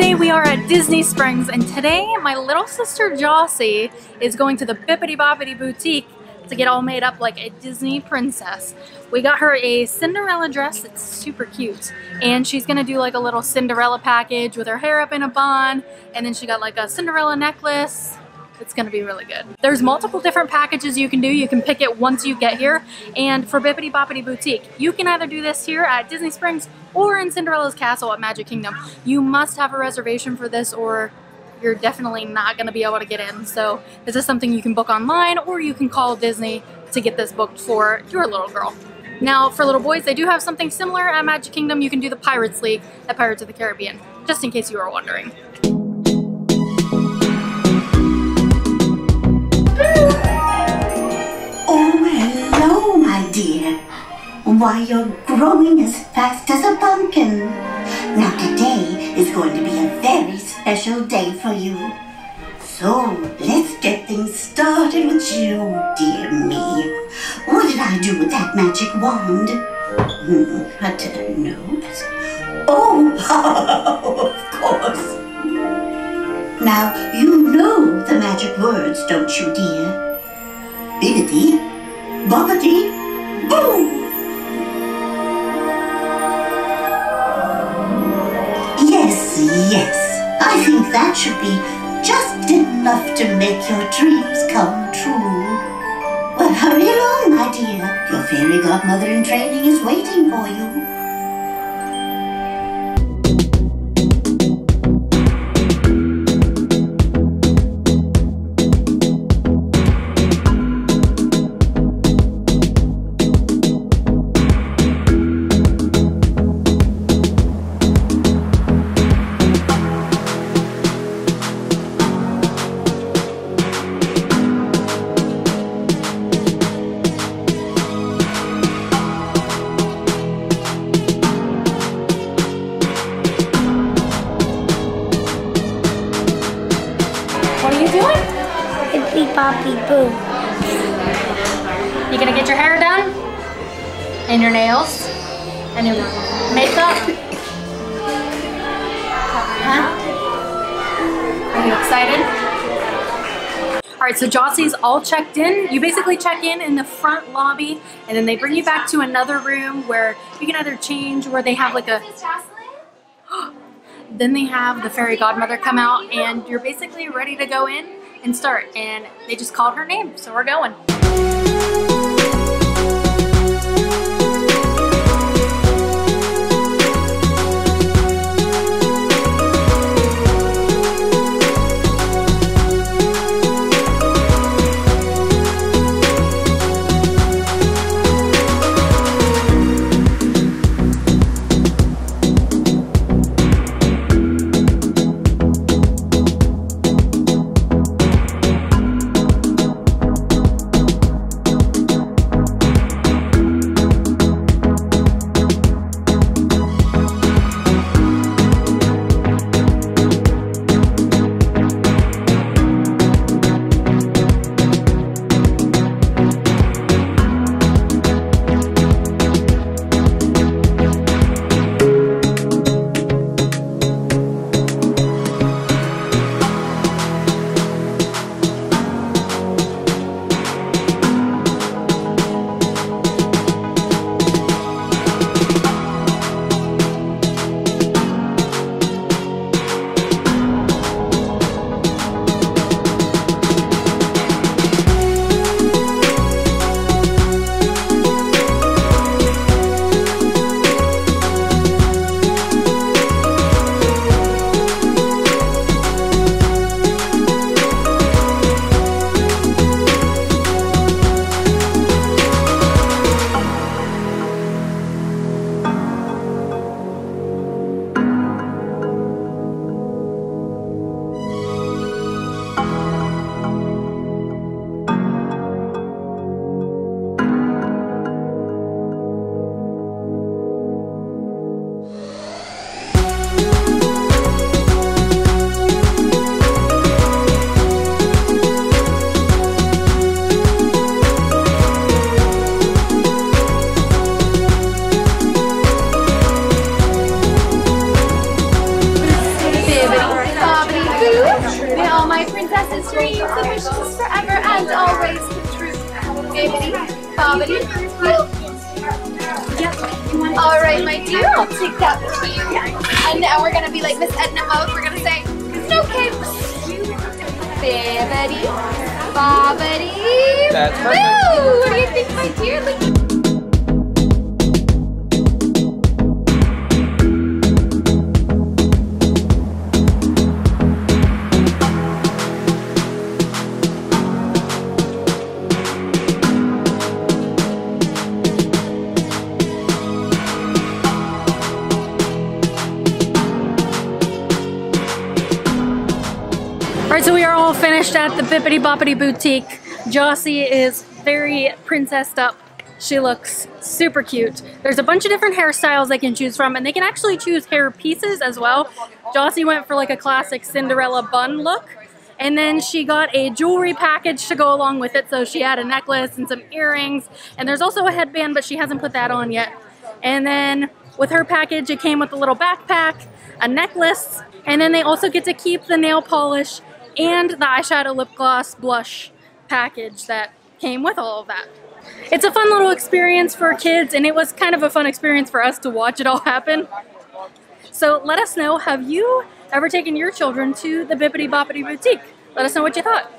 today we are at Disney Springs and today my little sister Jossie is going to the Bippity Boppity Boutique to get all made up like a Disney princess. We got her a Cinderella dress, it's super cute. And she's gonna do like a little Cinderella package with her hair up in a bun and then she got like a Cinderella necklace it's gonna be really good. There's multiple different packages you can do. You can pick it once you get here. And for Bippity Boppity Boutique, you can either do this here at Disney Springs or in Cinderella's Castle at Magic Kingdom. You must have a reservation for this or you're definitely not gonna be able to get in. So this is something you can book online or you can call Disney to get this booked for your little girl. Now, for little boys, they do have something similar at Magic Kingdom. You can do the Pirates League at Pirates of the Caribbean, just in case you were wondering. Why, you're growing as fast as a pumpkin. Now today is going to be a very special day for you. So, let's get things started with you, dear me. What did I do with that magic wand? Hmm, I know? Oh, of course. Now, you know the magic words, don't you, dear? Bibbidi, bobbidi, Boom! Yes. I think that should be just enough to make your dreams come true. Well, hurry along, my dear. Your fairy godmother in training is waiting for you. Poppy Boo. You gonna get your hair done? And your nails? And your makeup? Huh? Are you excited? All right, so Jossie's all checked in. You basically check in in the front lobby and then they bring you back to another room where you can either change where they have like a then they have the fairy godmother come out and you're basically ready to go in and start. And they just called her name, so we're going. Dreams and wishes forever and always come true. Bibbidi, bobbidi. All right, my dear, I'll take that for you. And now we're gonna be like Miss Edna mode. We're gonna say, no cake. Bibbidi, bobbidi, That's boo! What do you think, my dear? Look So we are all finished at the Bippity Boppity Boutique. Jossie is very princessed up. She looks super cute. There's a bunch of different hairstyles they can choose from, and they can actually choose hair pieces as well. Jossie went for like a classic Cinderella bun look, and then she got a jewelry package to go along with it. So she had a necklace and some earrings, and there's also a headband, but she hasn't put that on yet. And then with her package, it came with a little backpack, a necklace, and then they also get to keep the nail polish and the eyeshadow, lip gloss, blush package that came with all of that. It's a fun little experience for kids, and it was kind of a fun experience for us to watch it all happen. So let us know, have you ever taken your children to the Bippity Boppity Boutique? Let us know what you thought.